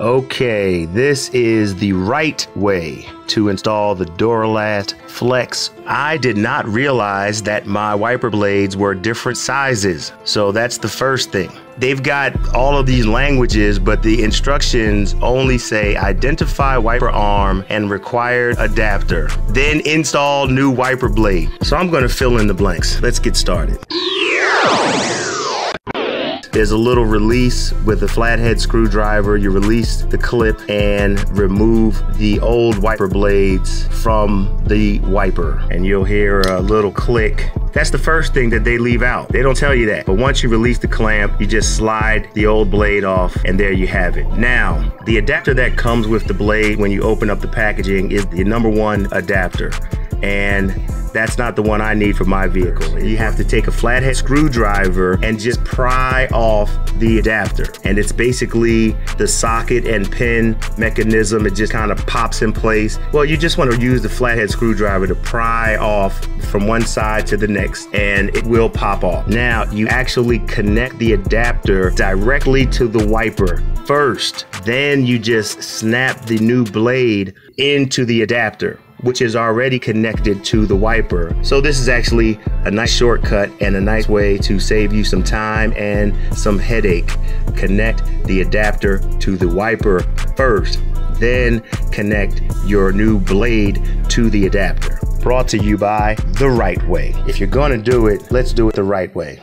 Okay, this is the right way to install the Duralast Flex. I did not realize that my wiper blades were different sizes. So that's the first thing. They've got all of these languages, but the instructions only say identify wiper arm and required adapter. Then install new wiper blade. So I'm gonna fill in the blanks. Let's get started. There's a little release with a flathead screwdriver. You release the clip and remove the old wiper blades from the wiper. And you'll hear a little click. That's the first thing that they leave out. They don't tell you that. But once you release the clamp, you just slide the old blade off and there you have it. Now, the adapter that comes with the blade when you open up the packaging is the number one adapter. And that's not the one I need for my vehicle. You have to take a flathead screwdriver and just pry off the adapter. And it's basically the socket and pin mechanism. It just kind of pops in place. Well, you just want to use the flathead screwdriver to pry off from one side to the next and it will pop off. Now you actually connect the adapter directly to the wiper first. Then you just snap the new blade into the adapter which is already connected to the wiper. So this is actually a nice shortcut and a nice way to save you some time and some headache. Connect the adapter to the wiper first, then connect your new blade to the adapter. Brought to you by The Right Way. If you're gonna do it, let's do it the right way.